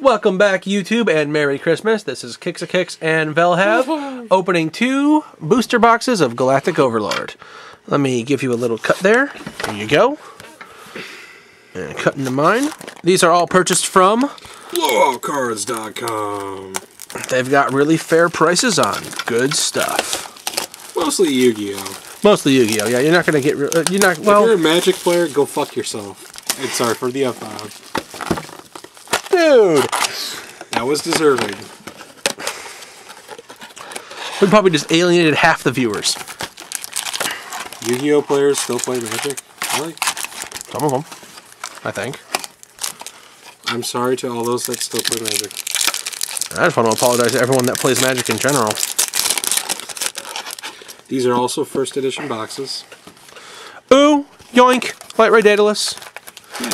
Welcome back, YouTube, and Merry Christmas. This is Qixaqyx and Velhav opening two booster boxes of Galactic Overlord. Let me give you a little cut there. There you go. And cut into mine. These are all purchased from. BlowOutCards.com. They've got really fair prices on good stuff. Mostly Yu-Gi-Oh. Mostly Yu-Gi-Oh. Yeah, you're not gonna get. re- Uh, you're not. if you're a Magic player, go fuck yourself. And sorry for the F-bomb. Dude, That was deserving. we probably just alienated half the viewers. Yu-Gi-Oh players still play Magic? Really? Some of them, I think. I'm sorry to all those that still play Magic. I just want to apologize to everyone that plays Magic in general. These are also first edition boxes. Ooh, yoink, Light Ray Daedalus.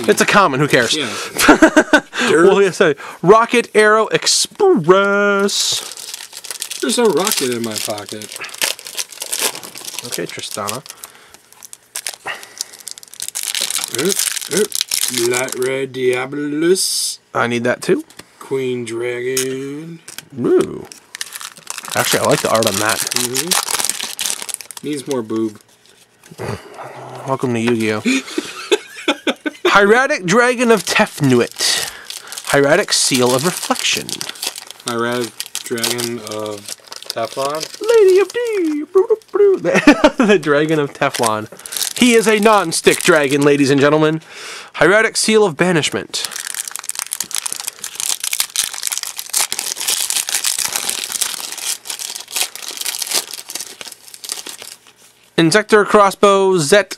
It's a common, who cares? Yeah. Well, yeah, Rocket Arrow Express. There's a rocket in my pocket. Okay, Tristana. Light Ray Diabolos. I need that too. Queen Dragon. Ooh. Actually, I like the art on that. Mm-hmm. Needs more boob. Welcome to Yu-Gi-Oh! Hieratic Dragon of Tefnuit. Hieratic Seal of Reflection. Hieratic Dragon of Teflon. Lady of D. the Dragon of Teflon. He is a non-stick dragon, ladies and gentlemen. Hieratic Seal of Banishment. Inzektor Crossbow Zet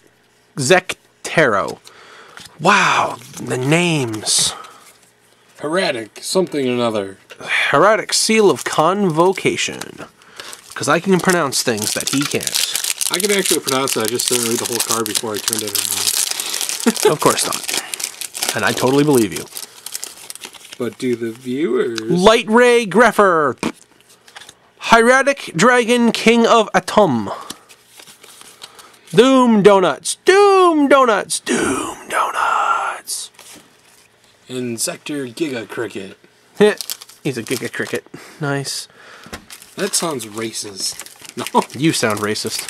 Zektarrow. Wow, the names. Heretic, something or another. Hieratic Seal of Convocation. Because I can pronounce things that he can't. I can actually pronounce it, I just didn't read the whole card before I turned it around. Of course not. And I totally believe you. But do the viewers... Light Ray Grepher. Hieratic Dragon King of Atum. Doom Donuts. Doom Donuts. Doom. Inzektor Giga Cricket. He's a Giga Cricket. Nice. That sounds racist. No. You sound racist.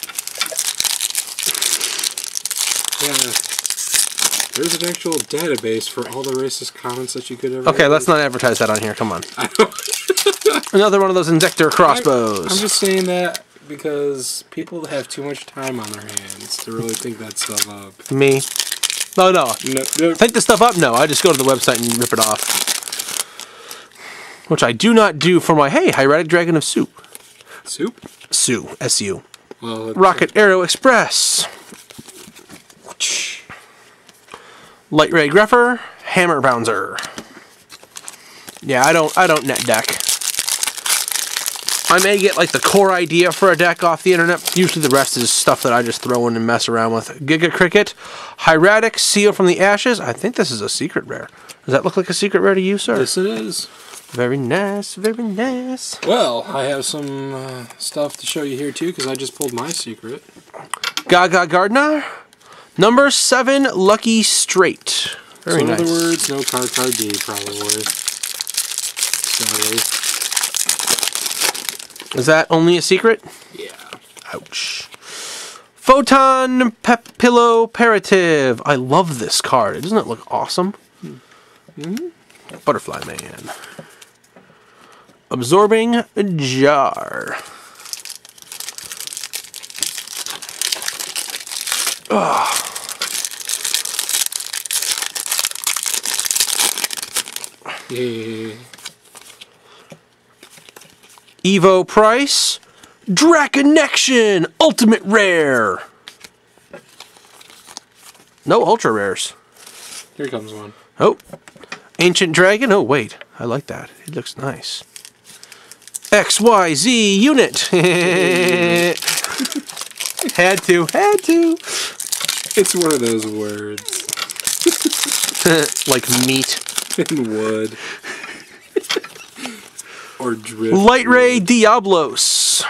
Yeah. There's an actual database for all the racist comments that you could ever Okay, let's not advertise that on here. Come on. Another one of those Inzektor crossbows. I'm just saying that because people have too much time on their hands to really think that stuff up. Me. No, no. No, no, Think the stuff up? No, I just go to the website and rip it off. Which I do not do for my, hey, Hieratic Dragon of Soup. soup? Sue, S-U. Well, Rocket Arrow Express. Light Ray Grepher, Hammer Bouncer. Yeah, I don't I don't net deck. I may get like the core idea for a deck off the internet. Usually the rest is stuff that I just throw in and mess around with. Giga Cricket, Hieratic Seal from the Ashes. I think this is a secret rare. Does that look like a secret rare to you, sir? Yes, it is. Very nice, very nice. Well, I have some uh, stuff to show you here too because I just pulled my secret. Gaga Gardner, number seven, Lucky Straight. Very so in nice. other words, no card card D probably. Sadly. Is that only a secret? Yeah. Ouch. Photon Papilloperative. I love this card. Doesn't it look awesome? Mm -hmm. Butterfly Man. Absorbing Jar. Yeah. Evo Price. Draconnection. Ultimate Rare. No ultra rares. Here comes one. Oh, Ancient Dragon. Oh, wait. I like that. It looks nice. XYZ unit. had to. Had to. It's one of those words. like meat. And wood. Or Drift. Light Ray Diablos.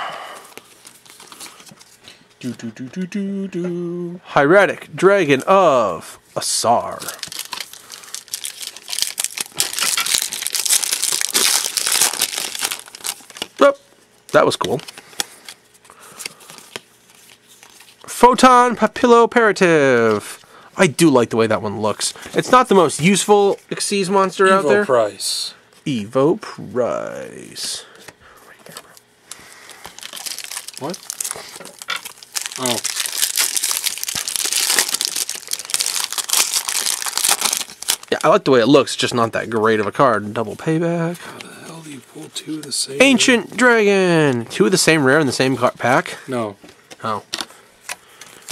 Do, do, do, do, do, do. Hieratic Dragon of Asar. Oh, that was cool. Photon Papilloperative. I do like the way that one looks. It's not the most useful Xyz monster Evil out there. Price. Evo Price. What? Oh. Yeah, I like the way it looks. Just not that great of a card. Double payback. How the hell do you pull two of the same? Ancient Dragon. Two of the same rare in the same car- pack. No. Oh.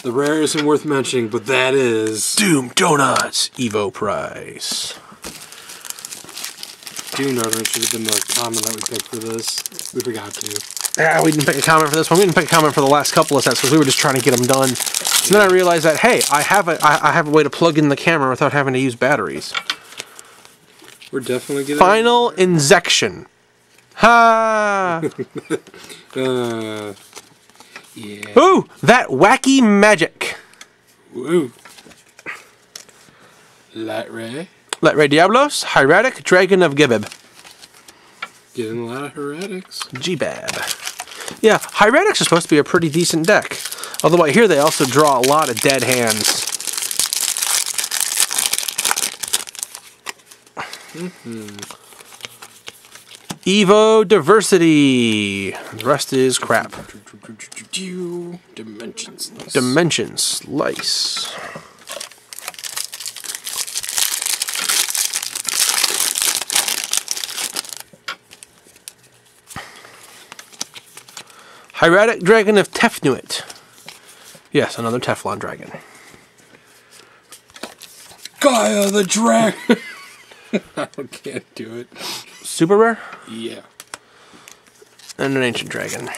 The rare isn't worth mentioning, but that is. Doom Donuts. Evo Price. Dune Donut should have been the common that we picked for this. We forgot to. Yeah, we didn't pick a comment for this one. We didn't pick a comment for the last couple of sets because we were just trying to get them done. And then I realized that hey, I have a I, I have a way to plug in the camera without having to use batteries. We're definitely getting. Final injection. Ha! Uh. Yeah. Ooh, that wacky magic. Ooh. Light Ray. Light Ray Diablos, Hieratic, Dragon of Gibib. Getting a lot of heretics. G-Bab. Yeah, Hieratics are supposed to be a pretty decent deck. Although I hear they also draw a lot of dead hands. Hmm. Evo Diversity. The rest is crap. Dimensions. Dimension Slice. Hieratic Dragon of Tefnuit. Yes, another Teflon dragon. Gaia the Dragon. I can't do it. Super rare? Yeah. And an ancient dragon.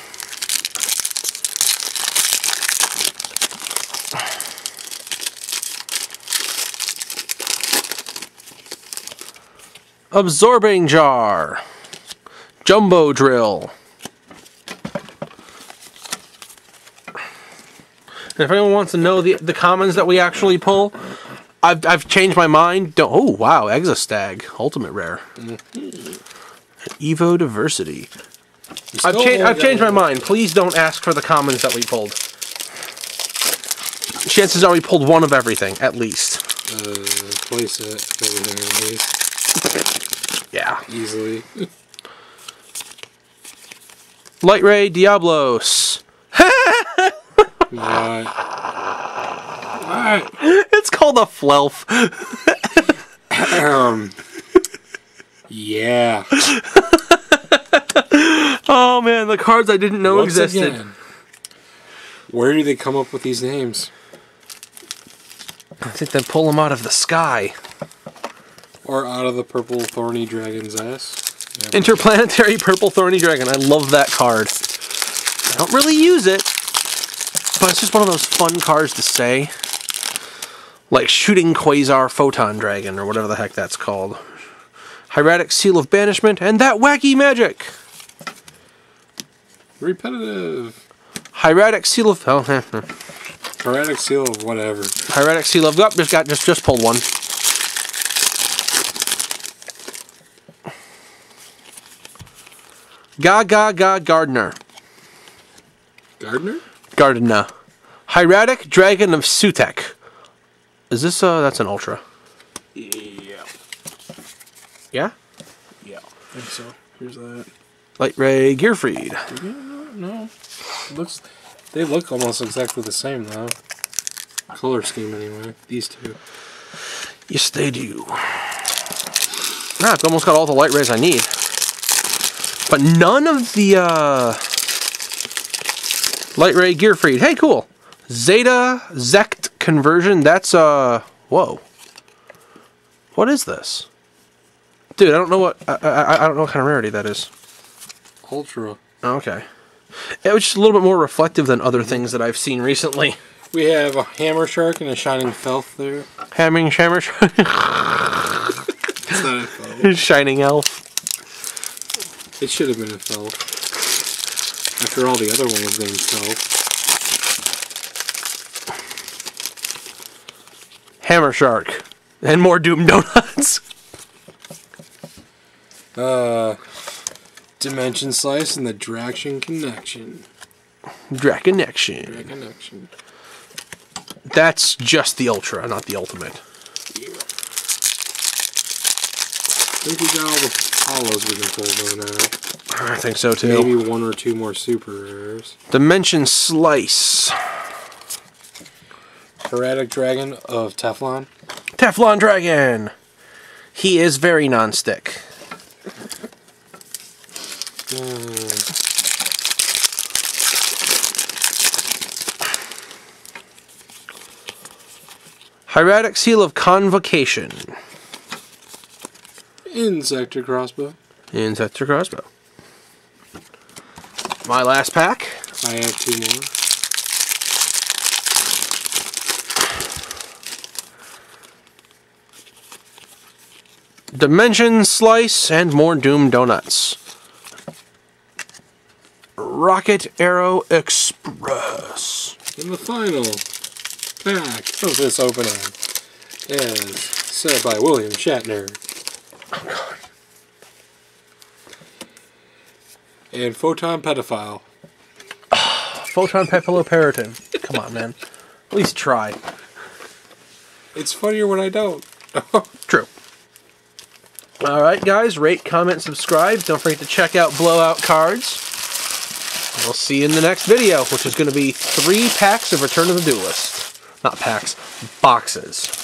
Absorbing jar. Jumbo drill. And if anyone wants to know the the commons that we actually pull, I've I've changed my mind. Don't, oh wow, Exa-Stag, ultimate rare. Evo diversity. I've, cha- I've changed my mind. Please don't ask for the commons that we pulled. Chances are we pulled one of everything, at least. Uh, place it. Everything at least. Yeah. Easily. Light Ray Diablos. What? What? It's called a Flelf. Um. Yeah. Oh man, the cards I didn't know Once existed. again, Where do they come up with these names? I think they pull them out of the sky. Or out of the purple thorny dragon's ass? Yeah. Interplanetary Purple Thorny Dragon. I love that card. I don't really use it, but it's just one of those fun cards to say. Like Shooting Quasar Photon Dragon, or whatever the heck that's called. Hieratic Seal of Banishment, and that wacky magic! Repetitive. Hieratic Seal of. Oh, heh. Seal of whatever. Hieratic Seal of. Oh, just got just just pulled one. Ga Ga Ga Gardener. Gardner? Gardena. Hieratic Dragon of Sutekh. Is this uh that's an ultra? Yeah. Yeah? Yeah. I think so. Here's that. Light Ray Gearfried. No. Looks. They look almost exactly the same though. Color scheme anyway. These two. Yes they do. Nah, I've almost got all the light rays I need. But none of the uh Light Ray Gearfried. Hey cool. Zeta Zekt conversion. That's uh whoa. What is this? Dude, I don't know what I, I, I don't know what kind of rarity that is. Ultra. Oh, Okay. It was just a little bit more reflective than other things that I've seen recently. We have a hammer shark and a shining felf there. Hamming Shammer, It's not a felf. Shining Elf. It should have been a felf. After all, the other one was named felf. Hammer Shark. And more Doom Donuts. Uh, Dimension Slice and the Draction Connection. Draconnection. Connection. That's just the Ultra, not the Ultimate. I think we got all the hollows we can pull though now. I think so too. Maybe one or two more super rares. Dimension Slice. Heretic Dragon of Teflon. Teflon Dragon. He is very non-stick. Hmm. Hieratic Seal of Convocation. Inzektor Crossbow. Inzektor Crossbow. My last pack. I have two more. Dimension Slice and more Doom Donuts. Rocket Arrow Express. And the final pack of this opening is said by William Shatner. Oh, god. and Photon Pedophile. Photon Pepiloperatin. Come on, man. At least try. It's funnier when I don't. True. All right, guys. Rate, comment, subscribe. Don't forget to check out Blowout Cards. We'll see you in the next video, which is going to be three packs of Return of the Duelist. Not packs, boxes.